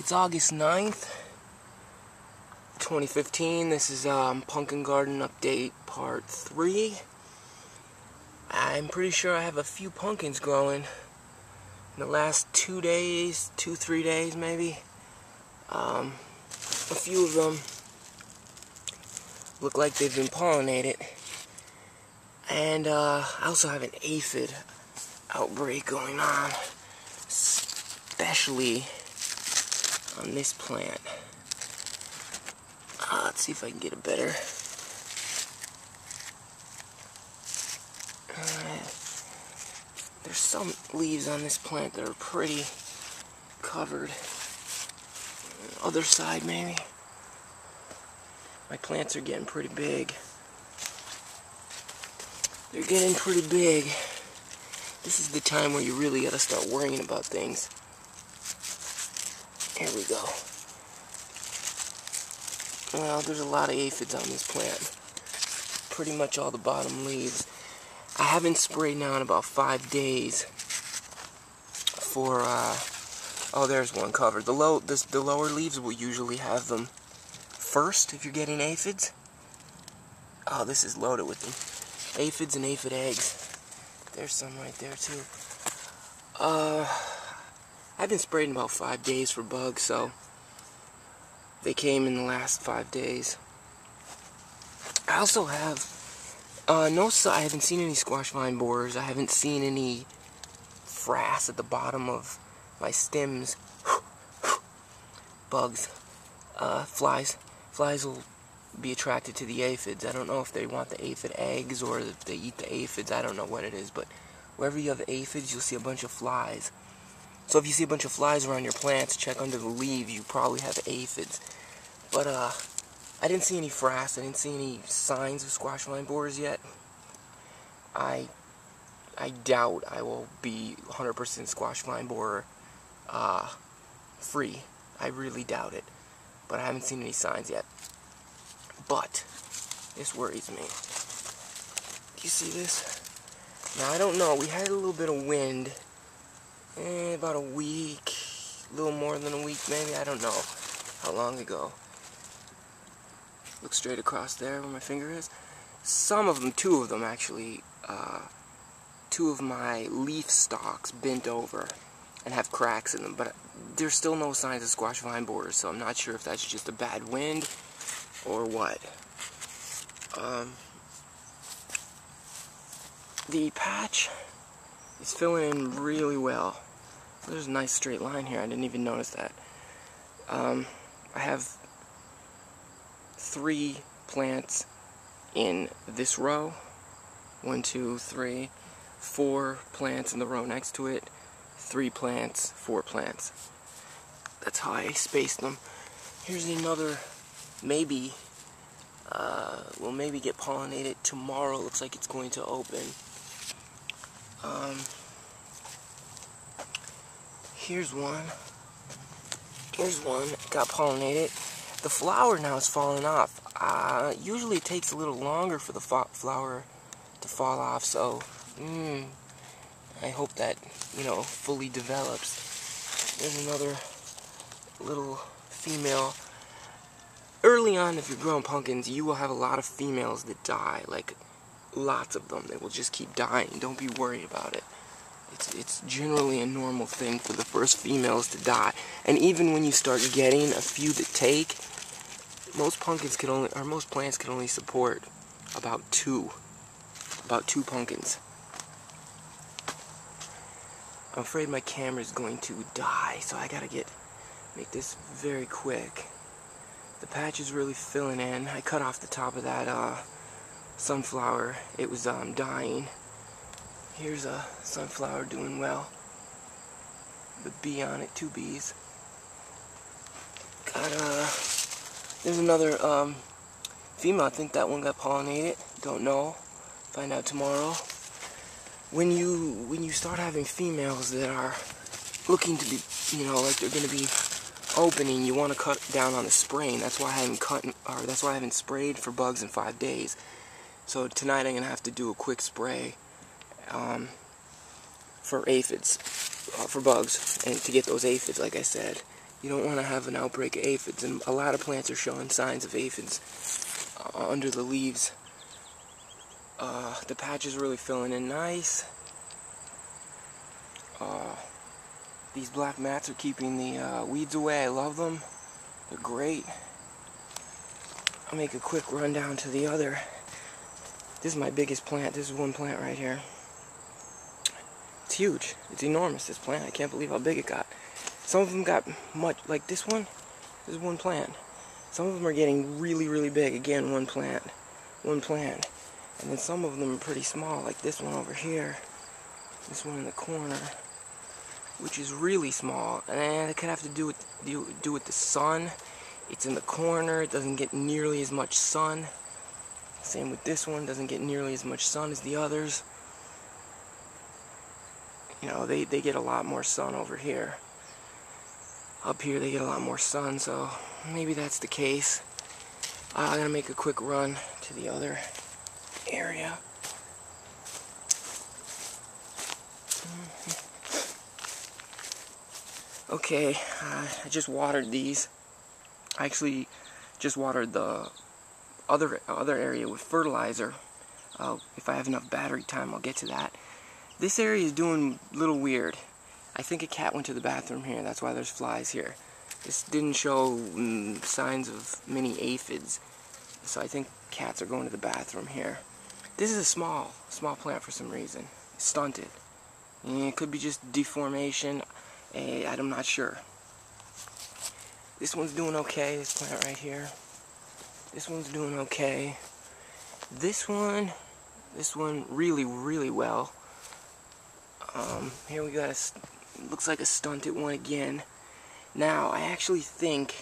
It's August 9th, 2015. This is um, Pumpkin Garden Update Part 3. I'm pretty sure I have a few pumpkins growing in the last two days, two, three days maybe. Um, a few of them look like they've been pollinated. And uh, I also have an aphid outbreak going on, especially on this plant. Uh, let's see if I can get a better. Uh, there's some leaves on this plant that are pretty covered. Other side, maybe. My plants are getting pretty big. They're getting pretty big. This is the time where you really gotta start worrying about things. Here we go. Well, there's a lot of aphids on this plant. Pretty much all the bottom leaves. I haven't sprayed now in about five days for, uh, oh, there's one covered. The, low, this, the lower leaves will usually have them first if you're getting aphids. Oh, this is loaded with them. Aphids and aphid eggs. There's some right there, too. Uh, I've been spraying about five days for bugs, so they came in the last five days. I also have uh, no, I haven't seen any squash vine borers. I haven't seen any frass at the bottom of my stems. Bugs, uh, flies. Flies will be attracted to the aphids. I don't know if they want the aphid eggs or if they eat the aphids. I don't know what it is, but wherever you have aphids, you'll see a bunch of flies. So if you see a bunch of flies around your plants, check under the leaf. You probably have aphids. But uh, I didn't see any frass. I didn't see any signs of squash vine borers yet. I I doubt I will be 100% squash vine borer uh, free. I really doubt it. But I haven't seen any signs yet. But this worries me. Do you see this? Now I don't know. We had a little bit of wind eh, about a week, a little more than a week maybe, I don't know how long ago. Look straight across there where my finger is. Some of them, two of them actually, uh, two of my leaf stalks bent over and have cracks in them, but there's still no signs of squash vine borers, so I'm not sure if that's just a bad wind or what. Um, the patch is filling in really well. There's a nice straight line here. I didn't even notice that. Um, I have three plants in this row. One, two, three. Four plants in the row next to it. Three plants, four plants. That's how I spaced them. Here's another, maybe, uh, will maybe get pollinated tomorrow. Looks like it's going to open. Um, here's one. Here's one. Got pollinated. The flower now is falling off. Uh, usually it takes a little longer for the flower to fall off, so mm, I hope that, you know, fully develops. There's another little female. Early on, if you're growing pumpkins, you will have a lot of females that die, like lots of them. They will just keep dying. Don't be worried about it. It's, it's generally a normal thing for the first females to die. And even when you start getting a few that take, most pumpkins can only, or most plants can only support about two, about two pumpkins. I'm afraid my camera is going to die, so I gotta get, make this very quick. The patch is really filling in. I cut off the top of that, uh, sunflower, it was um, dying. Here's a sunflower doing well. The bee on it, two bees. Got uh, there's another um, female. I think that one got pollinated. Don't know. Find out tomorrow. When you when you start having females that are looking to be, you know, like they're gonna be opening, you want to cut down on the spraying. That's why I haven't cut, or that's why I haven't sprayed for bugs in five days. So tonight I'm going to have to do a quick spray um, for aphids, uh, for bugs, and to get those aphids, like I said. You don't want to have an outbreak of aphids, and a lot of plants are showing signs of aphids uh, under the leaves. Uh, the patch is really filling in nice. Uh, these black mats are keeping the uh, weeds away. I love them. They're great. I'll make a quick rundown to the other. This is my biggest plant. This is one plant right here. It's huge. It's enormous, this plant. I can't believe how big it got. Some of them got much, like this one, this is one plant. Some of them are getting really, really big. Again, one plant, one plant. And then some of them are pretty small, like this one over here. This one in the corner, which is really small. And it could have to do with, do, do with the sun. It's in the corner, it doesn't get nearly as much sun. Same with this one, doesn't get nearly as much sun as the others. You know, they, they get a lot more sun over here up here they get a lot more sun, so maybe that's the case. I'm gonna make a quick run to the other area. Okay, uh, I just watered these. I actually just watered the other other area with fertilizer. Uh, if I have enough battery time, I'll get to that. This area is doing a little weird. I think a cat went to the bathroom here. That's why there's flies here. This didn't show mm, signs of many aphids. So I think cats are going to the bathroom here. This is a small, small plant for some reason. stunted. And it could be just deformation. Eh, I'm not sure. This one's doing okay, this plant right here. This one's doing okay. This one, this one really, really well. Um, here we got a looks like a stunted one again. Now, I actually think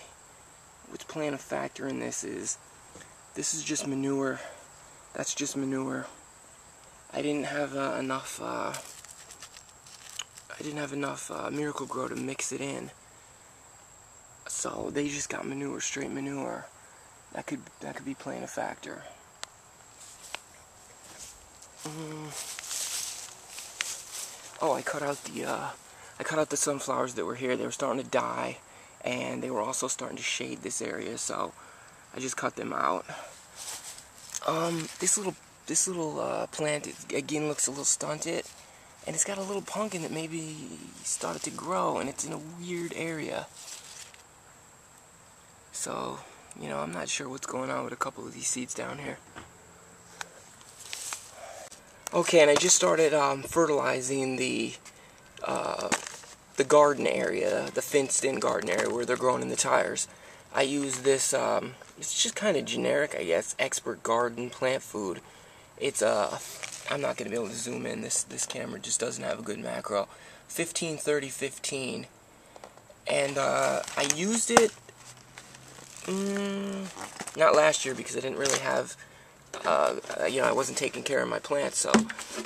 what's playing a factor in this is this is just manure. That's just manure. I didn't have uh, enough. Uh, I didn't have enough uh, Miracle-Gro to mix it in, so they just got manure, straight manure. That could that could be playing a factor. Mm. Oh, I cut out the uh, I cut out the sunflowers that were here. They were starting to die, and they were also starting to shade this area, so I just cut them out. Um, this little this little uh, plant again looks a little stunted, and it's got a little pumpkin that maybe started to grow, and it's in a weird area. So, you know, I'm not sure what's going on with a couple of these seeds down here. Okay, and I just started um, fertilizing the uh, the garden area, the fenced-in garden area where they're growing in the tires. I use this, um, it's just kind of generic, I guess, expert garden plant food. It's, uh, I'm not going to be able to zoom in, this, this camera just doesn't have a good macro. 15, 30, 15. And, uh, I used it, mm, not last year because I didn't really have uh, you know, I wasn't taking care of my plants, so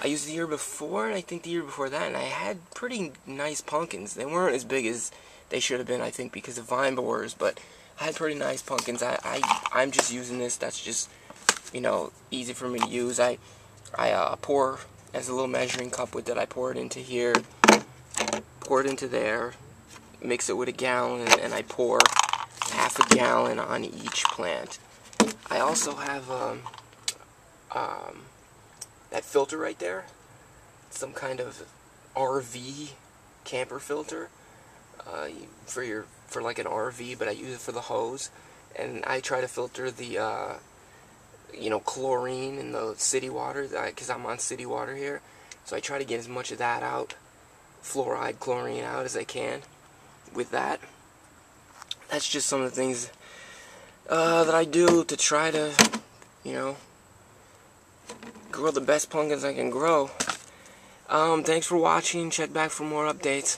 I used the year before, and I think the year before that, and I had pretty nice pumpkins. They weren't as big as they should have been, I think, because of vine borers, but I had pretty nice pumpkins. I, I, I'm just using this. That's just, you know, easy for me to use. I, I uh, pour, as a little measuring cup with that, I pour it into here, pour it into there, mix it with a gallon, and I pour half a gallon on each plant. I also have, um, um, that filter right there, some kind of RV camper filter uh, for your for like an RV, but I use it for the hose, and I try to filter the uh, you know chlorine in the city water because I'm on city water here, so I try to get as much of that out, fluoride, chlorine out as I can with that. That's just some of the things uh, that I do to try to, you know, grow the best pumpkins I can grow. Um, thanks for watching. Check back for more updates.